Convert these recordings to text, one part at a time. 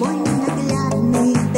мой ненаглядный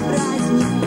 праздник, праздник